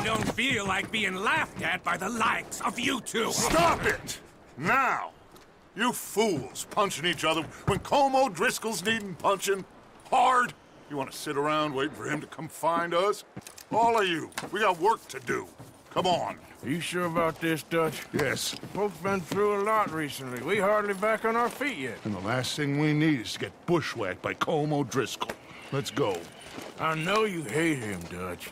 I don't feel like being laughed at by the likes of you two. Stop it! Now! You fools punching each other when Colm O'Driscoll's needing punching hard. You want to sit around waiting for him to come find us? All of you, we got work to do. Come on. Are you sure about this, Dutch? Yes, Folks been through a lot recently. We hardly back on our feet yet. and the last thing we need is to get bushwhacked by Colm O'Driscoll. Let's go. I know you hate him, Dutch.